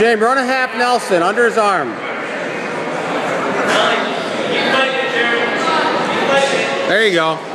James, run a half Nelson under his arm. There you go.